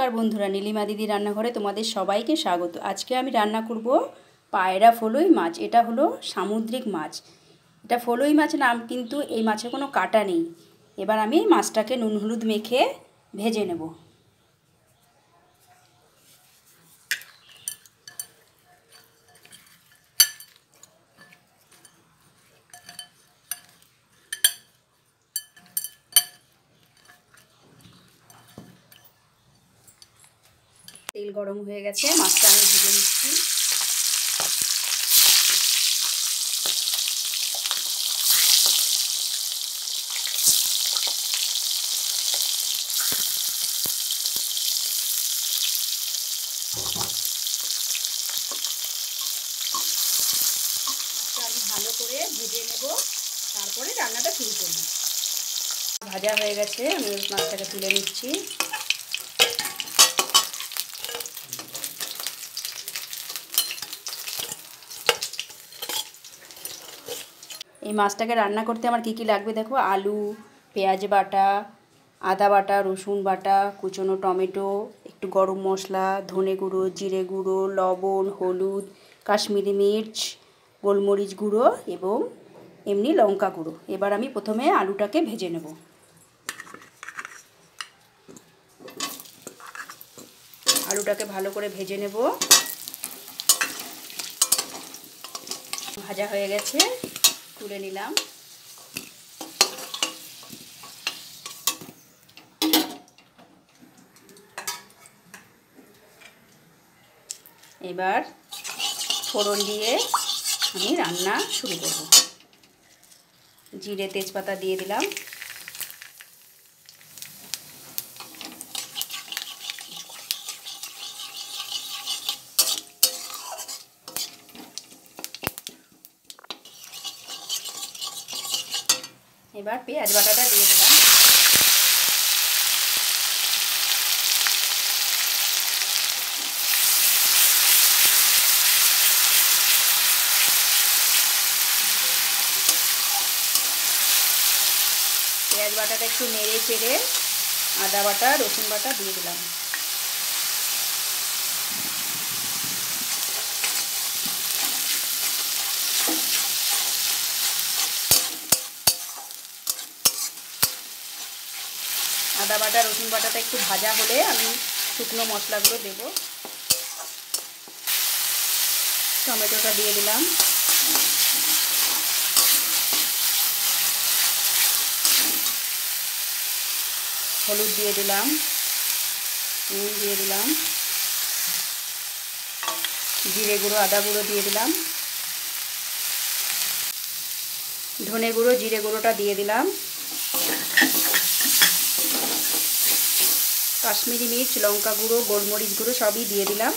নমস্কার বন্ধুরা, নীলিমা দিদি রান্নাঘরে তোমাদের সবাইকে স্বাগত। আজকে আমি রান্না করব পায়রা ফলই মাছ, এটা হলো সামুদ্রিক মাছ। এটা ফলই মাছ নাম কিন্তু এই মাছের কোনো কাটা নেই। এবার আমি মাছটাকে নুন হলুদ মেখে ভেজে নেব। তেল গরম হয়ে গেছে, মাছটা আমি ভেজে নিচ্ছি। আমি ভালো করে ভেজে নেব, তারপরে রান্নাটা শুরু করব। ভাজা হয়ে গেছে, আমি মাছটাকে তুলে নিচ্ছি। এই মাছটাকে রান্না করতে আমার কী কী লাগবে দেখো? আলু, পেঁয়াজ বাটা, আদা বাটা, রসুন বাটা, কুচনো টমেটো, একটু গরম মশলা, ধনে গুঁড়ো, জিরে গুঁড়ো, লবণ, হলুদ, কাশ্মীরি মির্চ, গোলমরিচ গুঁড়ো এবং এমনি লঙ্কা গুঁড়ো। এবার আমি প্রথমে আলুটাকে ভেজে নেব। আলুটাকে ভালো করে ভেজে নেব। ভাজা হয়ে গেছে। তুলে নিলাম। এবার ফোড়ন দিয়ে আমি রান্না শুরু করব। জিরে তেজপাতা দিয়ে দিলাম। এবার পেঁয়াজ বাটাটা দিয়ে দিলাম। পেঁয়াজ বাটাটা একটু নেড়ে চেড়ে আদা বাটা, রসুন বাটা দিয়ে দিলাম। আদা বাটা, রসুন বাটাটা একটু ভাজা হলে আমি শুকনো মশলাগুলো দেব। টমেটোটা দিয়ে দিলাম। হলুদ দিয়ে দিলাম। নুন দিয়ে দিলাম। জিরে গুঁড়ো, আদা গুঁড়ো দিয়ে দিলাম। ধনে গুঁড়ো, জিরে গুঁড়োটা দিয়ে দিলাম। কাশ্মীরি মির্চ, লঙ্কা গুঁড়ো, গোলমরিচ গুঁড়ো সবই দিয়ে দিলাম।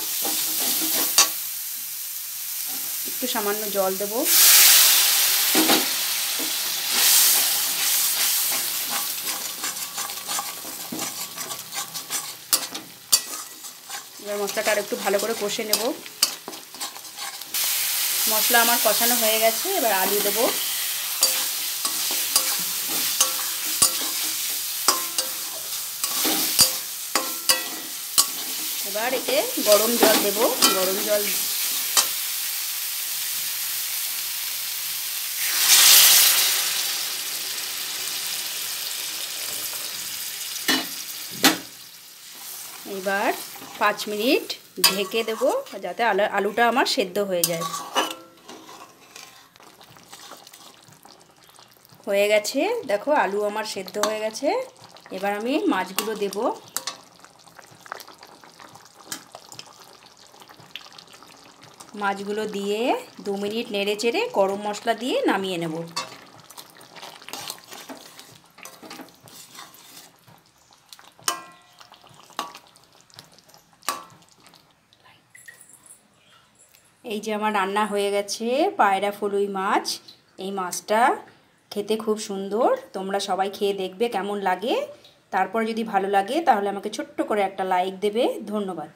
একটু সামান্য জল দেব। এবার মশলাটা আর একটু ভালো করে কষে নেব। মশলা আমার কষানো হয়ে গেছে, এবার আলু দেবো। এবার এতে গরম জল দেব। গরম জল এবার পাঁচ মিনিট ঢেকে দেব, যাতে আলু আলুটা আমার সেদ্ধ হয়ে যায়। হয়ে গেছে। দেখো, আলু আমার সেদ্ধ হয়ে গেছে। এবার আমি মাছগুলো দেবো। মাছগুলো দিয়ে দু মিনিট নেড়ে চেড়ে গরম মশলা দিয়ে নামিয়ে নেব। এই যে আমার রান্না হয়ে গেছে পায়রা ফলুই মাছ। এই মাছটা খেতে খুব সুন্দর। তোমরা সবাই খেয়ে দেখবে কেমন লাগে। তারপর যদি ভালো লাগে তাহলে আমাকে ছোট্ট করে একটা লাইক দেবে। ধন্যবাদ।